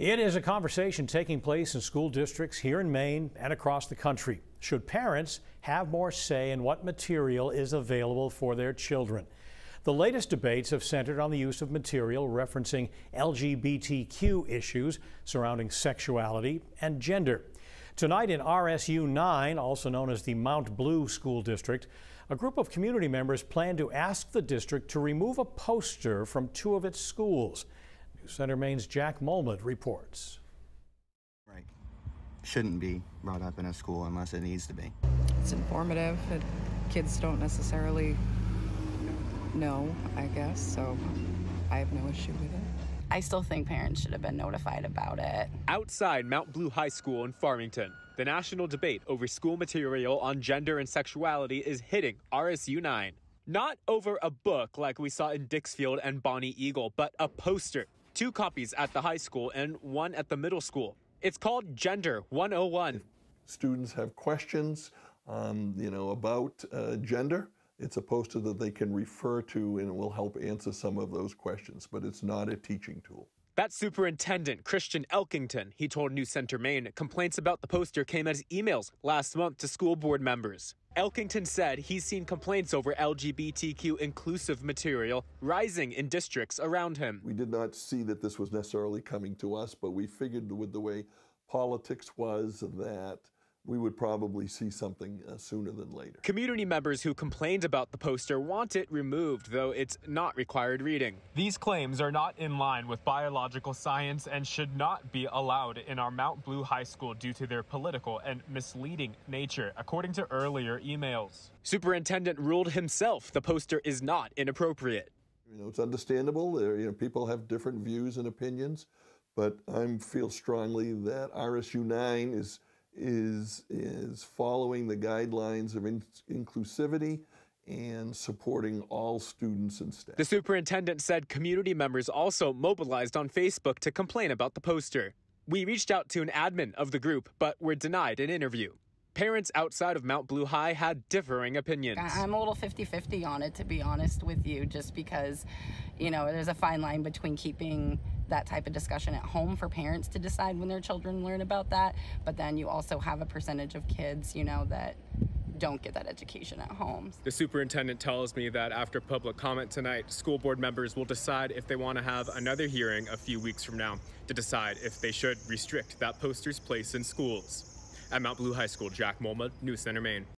It is a conversation taking place in school districts here in Maine and across the country. Should parents have more say in what material is available for their children? The latest debates have centered on the use of material referencing LGBTQ issues surrounding sexuality and gender. Tonight in RSU 9, also known as the Mount Blue School District, a group of community members plan to ask the district to remove a poster from two of its schools. News Center Maine's Jack Molmud reports. Right. Shouldn't be brought up in a school unless it needs to be. It's informative. It, kids don't necessarily know, I guess, so I have no issue with it. I still think parents should have been notified about it. Outside Mount Blue High School in Farmington, the national debate over school material on gender and sexuality is hitting RSU 9. Not over a book like we saw in Dixfield and Bonnie Eagle, but a poster two copies at the high school and one at the middle school. It's called Gender 101. If students have questions, um, you know, about uh, gender. It's a poster that they can refer to and it will help answer some of those questions, but it's not a teaching tool. That superintendent, Christian Elkington, he told News Center Maine, complaints about the poster came as emails last month to school board members. Elkington said he's seen complaints over LGBTQ inclusive material rising in districts around him. We did not see that this was necessarily coming to us, but we figured with the way politics was that we would probably see something uh, sooner than later. Community members who complained about the poster want it removed, though it's not required reading. These claims are not in line with biological science and should not be allowed in our Mount Blue High School due to their political and misleading nature, according to earlier emails. Superintendent ruled himself the poster is not inappropriate. You know, it's understandable. There, you know, people have different views and opinions, but I feel strongly that RSU 9 is is, is following the guidelines of in inclusivity and supporting all students and staff. The superintendent said community members also mobilized on Facebook to complain about the poster. We reached out to an admin of the group, but were denied an interview. Parents outside of Mount Blue High had differing opinions. I'm a little 50 50 on it, to be honest with you, just because, you know, there's a fine line between keeping that type of discussion at home for parents to decide when their children learn about that. But then you also have a percentage of kids, you know, that don't get that education at home. The superintendent tells me that after public comment tonight, school board members will decide if they want to have another hearing a few weeks from now to decide if they should restrict that poster's place in schools. At Mount Blue High School, Jack Molmud, News Center, Maine.